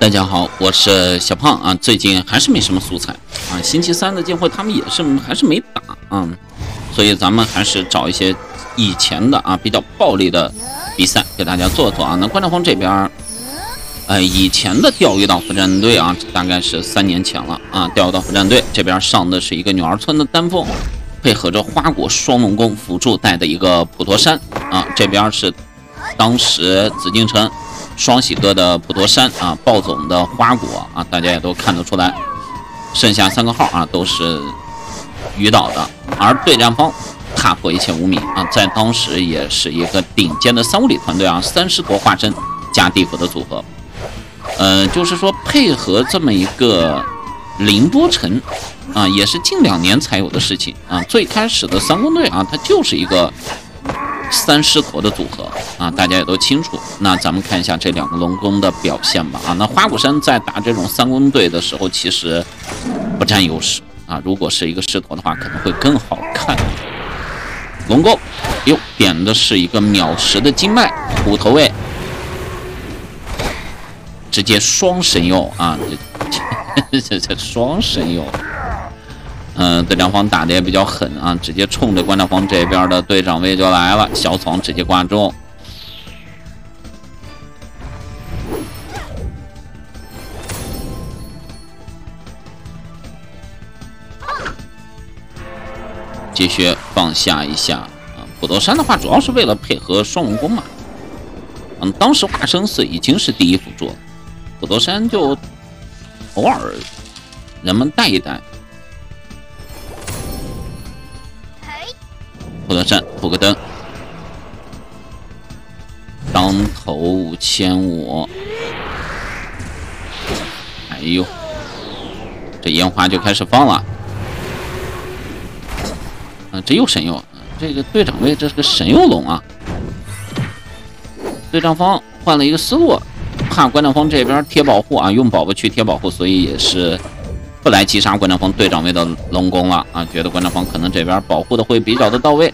大家好，我是小胖啊。最近还是没什么素材啊。星期三的进货他们也是还是没打啊，所以咱们还是找一些以前的啊比较暴力的比赛给大家做做啊。那观战方这边，呃，以前的钓鱼岛副战队啊，大概是三年前了啊。钓鱼岛副战队这边上的是一个女儿村的丹凤，配合着花果双龙宫辅助带的一个普陀山啊。这边是当时紫禁城。双喜哥的普陀山啊，暴总的花果啊，大家也都看得出来。剩下三个号啊，都是鱼岛的。而对战方踏破一千五米啊，在当时也是一个顶尖的三五里团队啊，三狮驼化身加地府的组合。呃，就是说配合这么一个凌波城啊，也是近两年才有的事情啊。最开始的三公队啊，它就是一个。三狮驼的组合啊，大家也都清楚。那咱们看一下这两个龙宫的表现吧。啊，那花果山在打这种三公队的时候，其实不占优势啊。如果是一个狮驼的话，可能会更好看。龙宫，哟，点的是一个秒十的经脉，虎头位，直接双神佑啊，这 这这双神佑。嗯，对战方打的也比较狠啊，直接冲着观战方这边的队长位就来了，小闯直接挂中，继续放下一下啊。普陀山的话，主要是为了配合双龙宫嘛。嗯，当时化生寺已经是第一辅助，普陀山就偶尔人们带一带。普陀山补个灯，当头五千五。哎呦，这烟花就开始放了。啊，这又神佑，这个队长位这是个神佑龙啊。对战方换了一个思路，怕观战方这边贴保护啊，用宝宝去贴保护，所以也是。来击杀观战方队长位的龙宫了啊！觉得观战方可能这边保护的会比较的到位。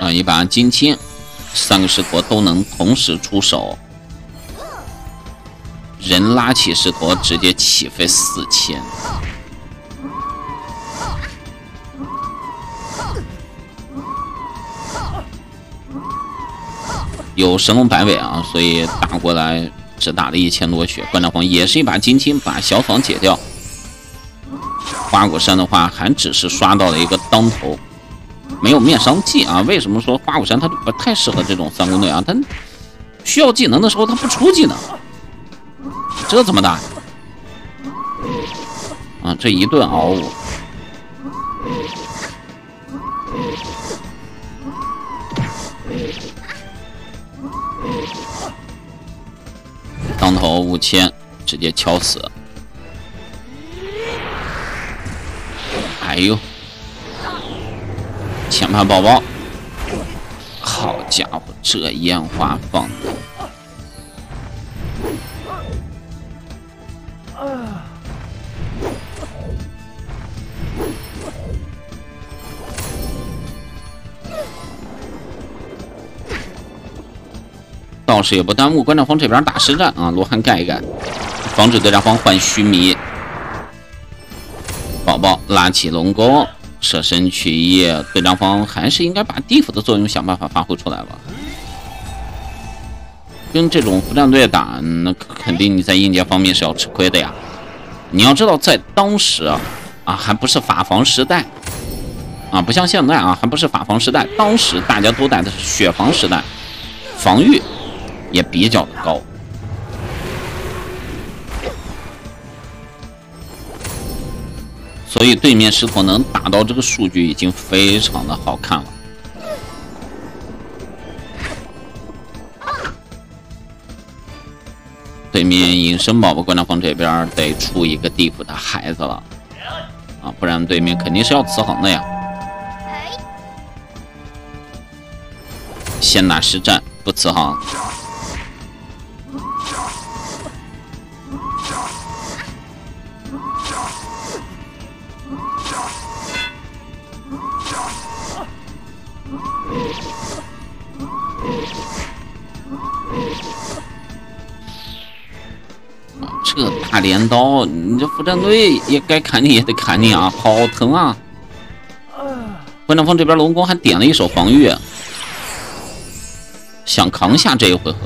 啊，一把金青，三个石驼都能同时出手，人拉起石驼直接起飞四千。有神龙摆尾啊，所以打过来只打了一千多血。关战皇也是一把金青把小爽解掉。花果山的话还只是刷到了一个当头，没有面伤技啊。为什么说花果山它不太适合这种三公队啊？它需要技能的时候它不出技能，这怎么打？啊，这一顿嗷呜！枪头五千，直接敲死！哎呦，前排宝宝，好家伙，这烟花放的！倒是也不耽误观战方这边打实战啊！罗汉盖一盖，防止对战方换须弥。宝宝拉起龙宫，舍身取义，对战方还是应该把地府的作用想办法发挥出来吧。跟这种副战队打，那肯定你在硬件方面是要吃亏的呀。你要知道，在当时啊，啊还不是法防时代啊，不像现在啊，还不是法防时代，当时大家都带的是血防时代，防御。也比较的高，所以对面是否能打到这个数据已经非常的好看了。对面隐身宝宝观察方这边得出一个地府的孩子了，啊，不然对面肯定是要慈航的呀。先打实战不慈航。大镰刀，你这副战队也该砍你也得砍你啊，好疼啊！关长风这边龙宫还点了一手防御，想扛下这一回合。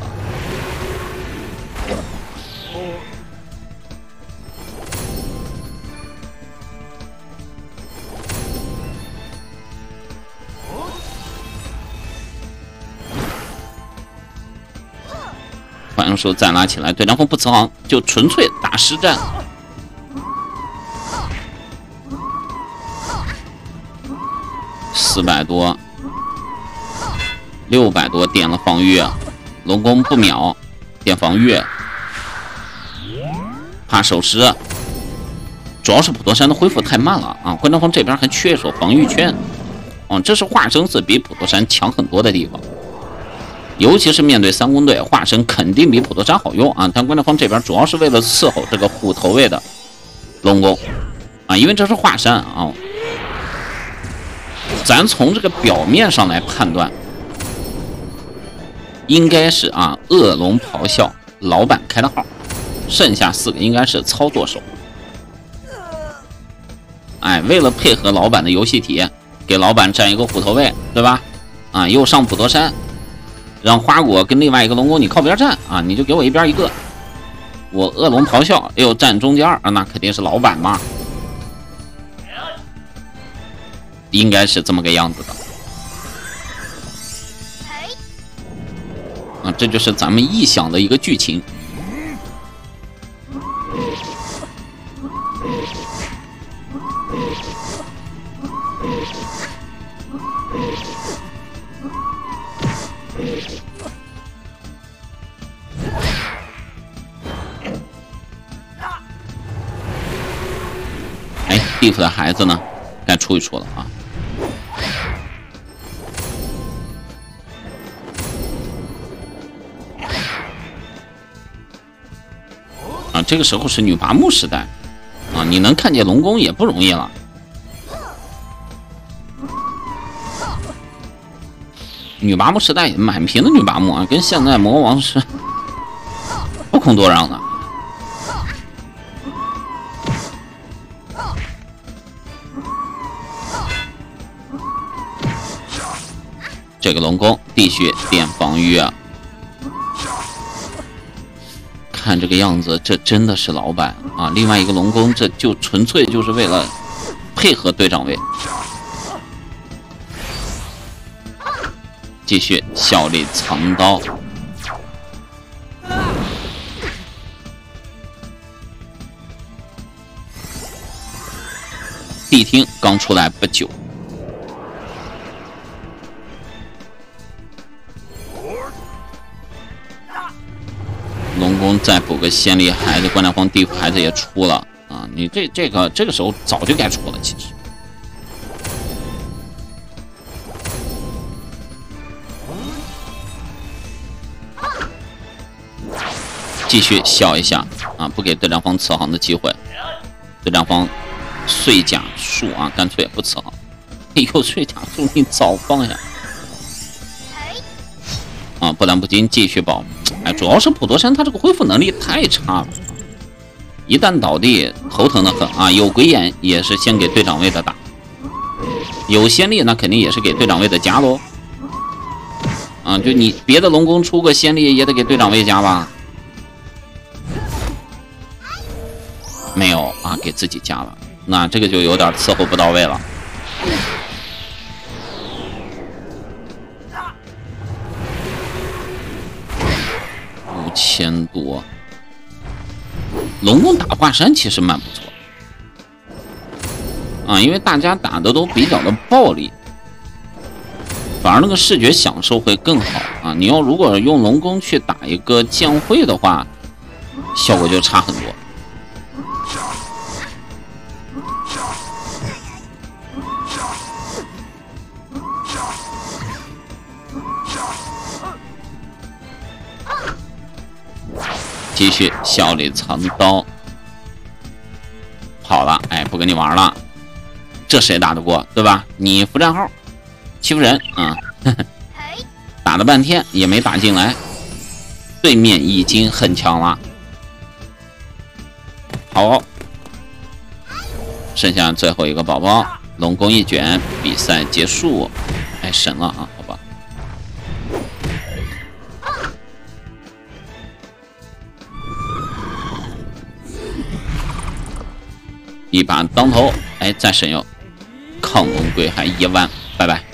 反应时候再拉起来，对战风不慈航，就纯粹打实战。四百多，六百多，点了防御，龙宫不秒，点防御，怕守尸，主要是普陀山的恢复太慢了啊！关张峰这边还缺一手防御圈，嗯，这是化生寺比普陀山强很多的地方，尤其是面对三公队，化身肯定比普陀山好用啊！但关张峰这边主要是为了伺候这个虎头位的龙宫啊，因为这是华山啊。咱从这个表面上来判断，应该是啊，恶龙咆哮老板开的号，剩下四个应该是操作手。哎，为了配合老板的游戏体验，给老板占一个虎头位，对吧？啊，又上普陀山，让花果跟另外一个龙宫你靠边站啊，你就给我一边一个。我恶龙咆哮又站中间啊，那肯定是老板嘛。应该是这么个样子的，啊，这就是咱们臆想的一个剧情。地府的孩子呢？该出一出了啊！啊，这个时候是女拔木时代啊，你能看见龙宫也不容易了。女拔木时代满屏的女拔木啊，跟现在魔王是不空多让的。这个龙宫必须点防御啊！看这个样子，这真的是老板啊！另外一个龙宫，这就纯粹就是为了配合队长位。继续效力藏刀，谛听刚出来不久。宫再补个先例孩子，关良荒地孩子也出了啊！你这这个这个时候早就该出了，其实。继续笑一下啊！不给队长方慈航的机会，队长方碎甲术啊，干脆不慈航。哎呦，碎甲术你早放下！啊，不然不禁继续保。哎，主要是普陀山他这个恢复能力太差了，一旦倒地头疼的很啊！有鬼眼也是先给队长位的打，有先例那肯定也是给队长位的加喽。啊，就你别的龙宫出个先例也得给队长位加吧？没有啊，给自己加了，那这个就有点伺候不到位了。千多，龙宫打华山其实蛮不错啊，因为大家打的都比较的暴力，反而那个视觉享受会更好啊。你要如果用龙宫去打一个剑会的话，效果就差很多。继续笑里藏刀，跑了，哎，不跟你玩了，这谁打得过，对吧？你扶战号，欺负人啊！打了半天也没打进来，对面已经很强了。好，剩下最后一个宝宝，龙宫一卷，比赛结束。哎，神了啊！一把当头，哎，再神哟，亢龙归海一万，拜拜。